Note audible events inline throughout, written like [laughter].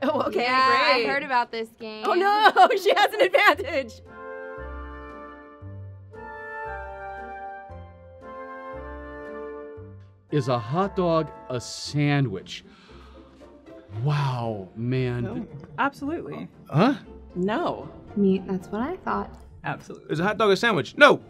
[laughs] Oh, okay, yeah, great. I heard about this game. Oh no, [laughs] she has an advantage. Is a hot dog a sandwich? Wow, man. Absolutely. Huh? No. Me, that's what I thought. Absolutely. Is a hot dog a sandwich? No.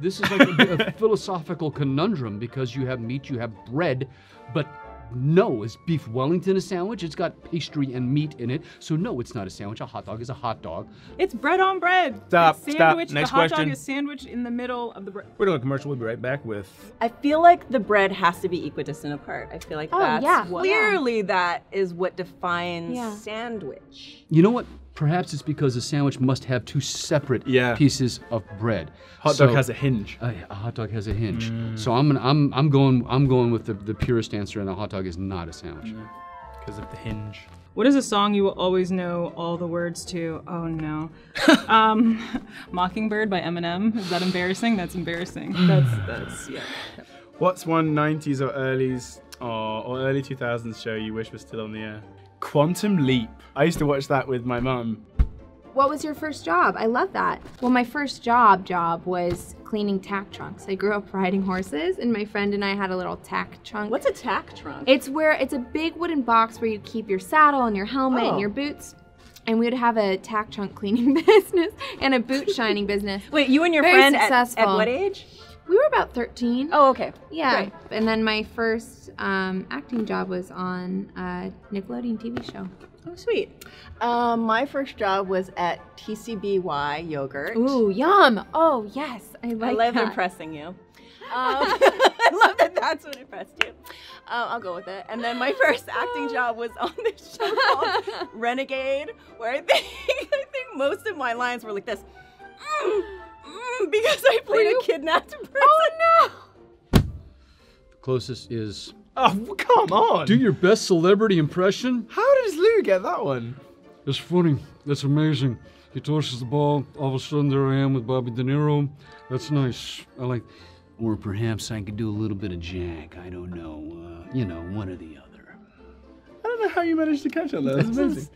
This is like a, a [laughs] philosophical conundrum because you have meat, you have bread, but no, is beef Wellington a sandwich? It's got pastry and meat in it, so no, it's not a sandwich. A hot dog is a hot dog. It's bread on bread. Stop, It's stop. Next the hot question. dog is sandwiched in the middle of the bread. We're doing a commercial. We'll be right back with. I feel like the bread has to be equidistant apart. I feel like Oh, that's yeah. clearly that is what defines Yeah. sandwich. You know what? Perhaps it's because a sandwich must have two separate Yeah. pieces of bread. Hot dog has a hinge. A, a hot dog has a hinge. So I'm gonna, I'm I'm going I'm going with the, the purest answer, and a hot dog is not a sandwich. Because of the hinge. What is a song you will always know all the words to? Oh no. [laughs] um, Mockingbird by Eminem. Is that embarrassing? That's embarrassing. That's [sighs] that's yeah. What's one 90s or early's or, or early 2000s show you wish was still on the air? Quantum Leap. I used to watch that with my mum. What was your first job? I love that. Well, my first job job was cleaning tack trunks. I grew up [laughs] riding horses, and my friend and I had a little tack trunk. What's a tack trunk? It's where it's a big wooden box where you keep your saddle and your helmet Oh. and your boots. And we would have a tack trunk cleaning [laughs] business and a boot shining [laughs] business. Wait, you and your Very friend at, at what age? We were about 13. Oh, okay. yeah. And then my first um, acting job was on a Nickelodeon TV show. Oh, sweet. Um, my first job was at TCBY Yogurt. Ooh, yum. Oh, yes. I like I love that. impressing you. [laughs] Um, I [laughs] love that that's what impressed you. Um, I'll go with it. And then my first acting [laughs] job was on this show called Renegade, where I think I think most of my lines were like this, "Mm, mm," kidnapped person. Oh, no. The closest is Oh, come on. do your best celebrity impression. How does Lou get that one? It's funny. That's amazing. He tosses the ball. All of a sudden, there I am with Bobby De Niro. That's nice. I like. Or perhaps I could do a little bit of Jack. I don't know. Uh, you know, one or the other. I don't know how you managed to catch that. That's amazing.